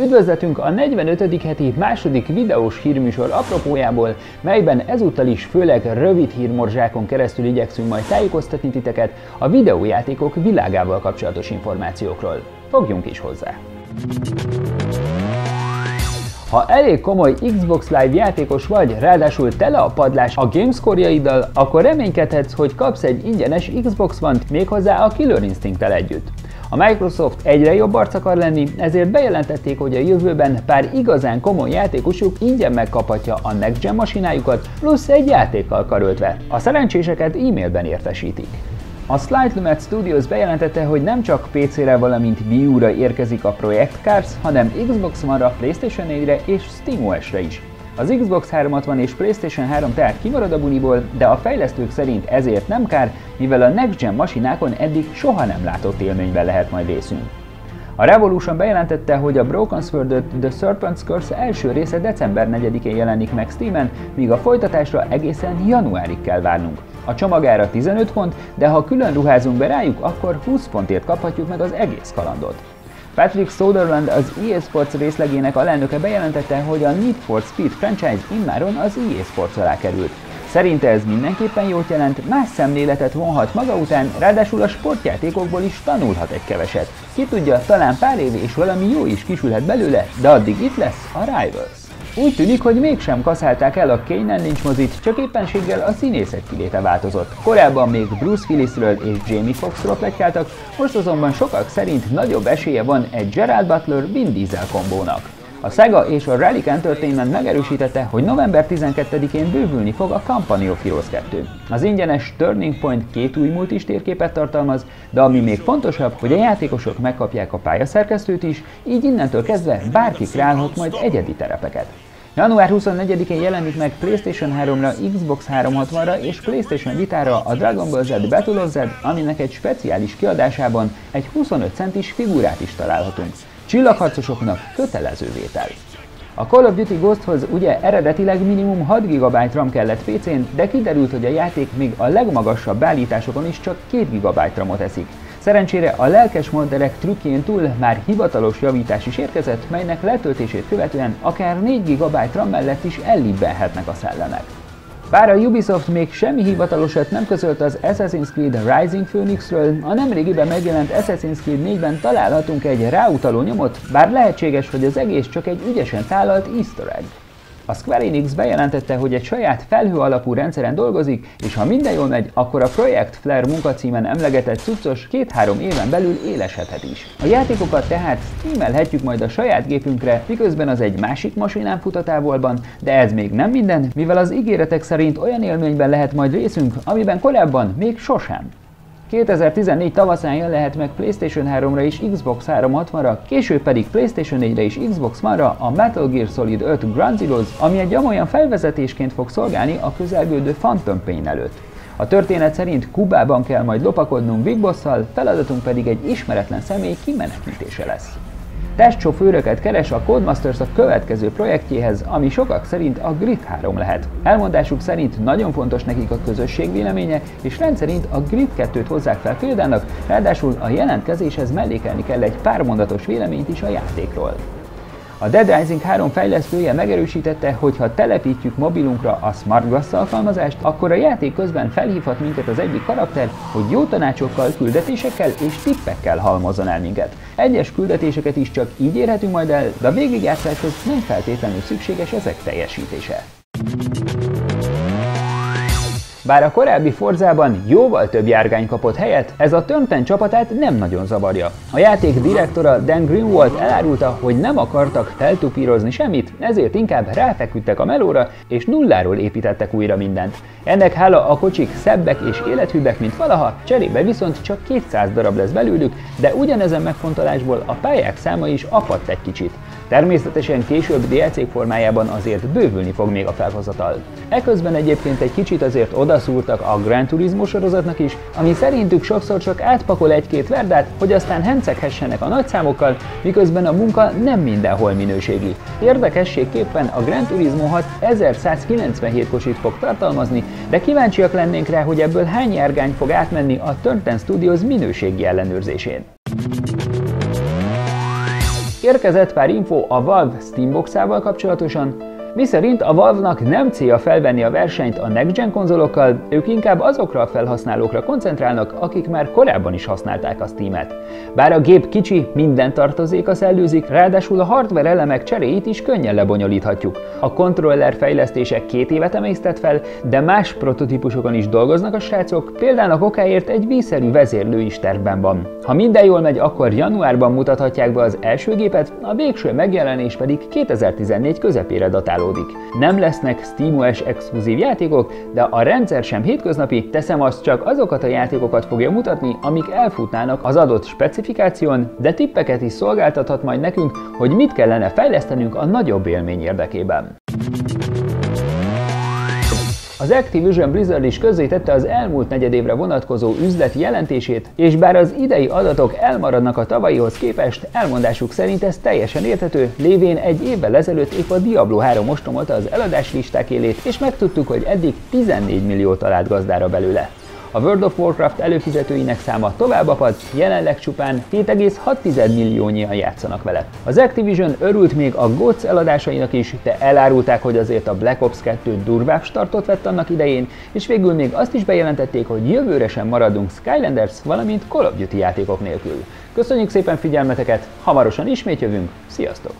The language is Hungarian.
Üdvözletünk a 45. heti második videós hírműsor apropójából, melyben ezúttal is főleg rövid hírmorzsákon keresztül igyekszünk majd tájékoztatni titeket a videójátékok világával kapcsolatos információkról. Fogjunk is hozzá! Ha elég komoly Xbox Live játékos vagy, ráadásul tele a padlás a gamescore akkor reménykedhetsz, hogy kapsz egy ingyenes Xbox One-t méghozzá a Killer instinct együtt. A Microsoft egyre jobb arc akar lenni, ezért bejelentették, hogy a jövőben pár igazán komoly játékosuk ingyen megkaphatja a Next Gen masinájukat, plusz egy játékkal karöltve. A szerencséseket e-mailben értesítik. A Slightly Mad Studios bejelentette, hogy nem csak PC-re, valamint Wii U-ra érkezik a Project Cars, hanem Xbox One-ra, PlayStation 4-re és SteamOS-re is. Az Xbox 360 és PlayStation 3 tehát kimarad a buniból, de a fejlesztők szerint ezért nem kár, mivel a Next Gen masinákon eddig soha nem látott élményben lehet majd részünk. A Revolution bejelentette, hogy a Broken Sword The Serpent's Curse első része december 4-én jelenik meg Steamen, míg a folytatásra egészen januárig kell várnunk. A csomagára 15 pont, de ha külön ruházunk be rájuk, akkor 20 pontért kaphatjuk meg az egész kalandot. Patrick Soderland, az EA Sports részlegének alelnöke bejelentette, hogy a Need for Speed franchise immáron az EA Sports alá került. Szerinte ez mindenképpen jót jelent, más szemléletet vonhat maga után, ráadásul a sportjátékokból is tanulhat egy keveset. Ki tudja, talán pár év és valami jó is kisülhet belőle, de addig itt lesz a Rivals. Úgy tűnik, hogy mégsem kaszálták el a Kane Lynch mozit, csak éppenséggel a színészek kiléte változott. Korábban még Bruce Willisről és Jamie Foxxról plegykáltak, most azonban sokak szerint nagyobb esélye van egy Gerald Butler Vin Diesel kombónak. A Sega és a Relic Entertainment megerősítette, hogy november 12-én bővülni fog a Company of Heroes 2. Az ingyenes Turning Point két új multis térképet tartalmaz, de ami még fontosabb, hogy a játékosok megkapják a pályaszerkesztőt is, így innentől kezdve bárki kreálhat majd egyedi terepeket. Január 24-én jelenik meg PlayStation 3-ra, Xbox 360-ra és PlayStation Vita-ra a Dragon Ball Z Battle of Z, aminek egy speciális kiadásában egy 25 centis figurát is találhatunk. Csillagharcosoknak kötelező vétel. A Call of Duty Ghosthoz ugye eredetileg minimum 6 GB RAM kellett PC-n, de kiderült, hogy a játék még a legmagasabb beállításokon is csak 2 GB RAM-ot eszik. Szerencsére a lelkes modderek trükkjén túl már hivatalos javítás is érkezett, melynek letöltését követően akár 4 GB RAM mellett is ellibbenhetnek a szellemek. Bár a Ubisoft még semmi hivatalosat nem közölt az Assassin's Creed Rising Phoenixről, a nemrégiben megjelent Assassin's Creed 4-ben találhatunk egy ráutaló nyomot, bár lehetséges, hogy az egész csak egy ügyesen tálalt easter egg. A Square Enix bejelentette, hogy egy saját felhő alapú rendszeren dolgozik, és ha minden jól megy, akkor a Project Flare munkacímen emlegetett cuccos két-három éven belül élesedhet is. A játékokat tehát streamelhetjük majd a saját gépünkre, miközben az egy másik masinán fut a távolban, de ez még nem minden, mivel az ígéretek szerint olyan élményben lehet majd részünk, amiben korábban még sosem. 2014 tavaszán jön lehet meg PlayStation 3-ra és Xbox 360-ra, később pedig PlayStation 4-re és Xbox One-ra a Metal Gear Solid 5 Ground Zeroes, ami egy amolyan felvezetésként fog szolgálni a közelgődő Phantom Pain előtt. A történet szerint Kubában kell majd lopakodnunk Big Boss-szal, feladatunk pedig egy ismeretlen személy kimenekítése lesz. Testsofőröket keres a Codemasters a következő projektjéhez, ami sokak szerint a Grid 3 lehet. Elmondásuk szerint nagyon fontos nekik a közösség véleménye, és rendszerint a Grid 2-t hozzák fel példának, ráadásul a jelentkezéshez mellékelni kell egy pár mondatos véleményt is a játékról. A Dead Rising 3 fejlesztője megerősítette, hogy ha telepítjük mobilunkra a SmartGlass alkalmazást, akkor a játék közben felhívhat minket az egyik karakter, hogy jó tanácsokkal, küldetésekkel és tippekkel halmozzon el minket. Egyes küldetéseket is csak így érhetünk majd el, de a végigjátszáshoz nem feltétlenül szükséges ezek teljesítése. Bár a korábbi Forzában jóval több járgány kapott helyet, ez a Tömten csapatát nem nagyon zavarja. A játék direktora Dan Greenwald elárulta, hogy nem akartak feltupírozni semmit, ezért inkább ráfeküdtek a melóra, és nulláról építettek újra mindent. Ennek hála a kocsik szebbek és élethűbbek, mint valaha, cserébe viszont csak 200 darab lesz belőlük, de ugyanezen megfontolásból a pályák száma is apadt egy kicsit. Természetesen később DLC formájában azért bővülni fog még a felhozatal. Eközben egyébként egy kicsit azért odaszúrtak a Gran Turismo sorozatnak is, ami szerintük sokszor csak átpakol egy-két verdát, hogy aztán henceghessenek a nagyszámokkal, miközben a munka nem mindenhol minőségi. Érdekességképpen a Gran Turismo 6 1197 kocsit fog tartalmazni, de kíváncsiak lennénk rá, hogy ebből hány járgány fog átmenni a Turn Studios minőségi ellenőrzésén. Érkezett pár info a Valve Steambox-ával kapcsolatosan, mi szerint a Valve-nak nem célja felvenni a versenyt a Next Gen konzolokkal, ők inkább azokra a felhasználókra koncentrálnak, akik már korábban is használták a Steam-et. Bár a gép kicsi, minden tartozéka szellőzik, ráadásul a hardware elemek cseréit is könnyen lebonyolíthatjuk. A kontroller fejlesztése két évet emésztett fel, de más prototípusokon is dolgoznak a srácok, például a kokáért egy vízszerű vezérlő is tervben van. Ha minden jól megy, akkor januárban mutathatják be az első gépet, a végső megjelenés pedig 2014 közepére datál adaptálódik. Nem lesznek SteamOS exkluzív játékok, de a rendszer sem hétköznapi, teszem azt csak azokat a játékokat fogja mutatni, amik elfutnának az adott specifikáción, de tippeket is szolgáltathat majd nekünk, hogy mit kellene fejlesztenünk a nagyobb élmény érdekében. Az Activision Blizzard is közzétette az elmúlt negyedévre vonatkozó üzleti jelentését, és bár az idei adatok elmaradnak a tavalyihoz képest, elmondásuk szerint ez teljesen érthető, lévén egy évvel ezelőtt épp a Diablo 3 ostromolta az eladás listák élét, és megtudtuk, hogy eddig 14 millió talált gazdára belőle. A World of Warcraft előfizetőinek száma tovább apad, jelenleg csupán 7,6 milliónyian játszanak vele. Az Activision örült még a GOTS eladásainak is, de elárulták, hogy azért a Black Ops 2 durvább startot vett annak idején, és végül még azt is bejelentették, hogy jövőre sem maradunk Skylanders, valamint Call of Duty játékok nélkül. Köszönjük szépen figyelmeteket, hamarosan ismét jövünk, sziasztok!